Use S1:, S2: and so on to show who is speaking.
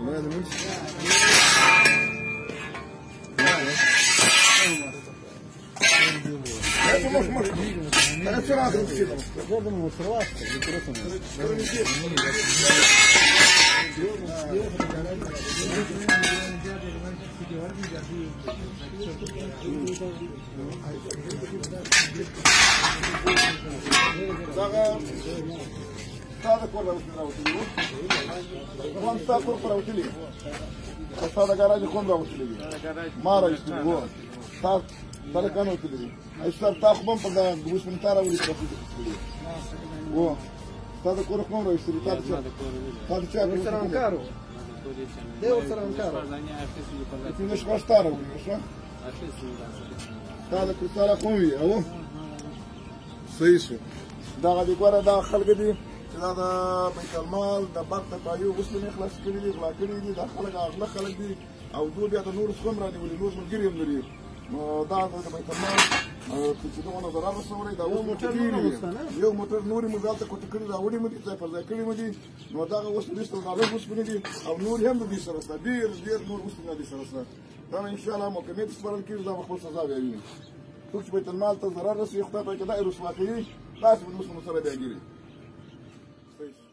S1: É, Mano, muito Tá da cor da outra, خو هم ستا کور پر راوتلي خو ستا د ګراج خو هم راوتلي دي ما راوتلي هو ستا سره کان راوتلي دي ایسلام تا خو هم په دغه ګوښمن تا راوړي پاتې وو ستا د کور کوم راوتلي تا د چا سره کارو Де у Саранкара? Ти не шваштара умієш, а? Тада кусара хуми, алло? Сейшу. Дага диквара, дага халгади. چې دا د بیت المال د برق د بایو غسلونه خلاص کړي دي غلا کړي دي دا خلک اغله خلک دي او دوی بیا د نورو څخه هم رانیولي نور ملګري هم لري نو دا د بیت المال چې دومره ضرر رسولی دا اوس موټر ډېر یو موټر نورې موږ هلته کوټه کړي راوړي مې دي ځای پر ځای کړي مې دي نو دغه اوس دوی سره غالب اوسپنې دي او نور هم د دوی سره شته ډېر ډېر نور اوسپنې دي سره شته دا ان شاء الله محکمې ته سپارل کېږي دا به خپل سزا بیا ویني څوک چې بیت المال ته ضرر رسوي خدای پاک دا یې رسوا کوي داسې به نو سره بیا ګیري Peace.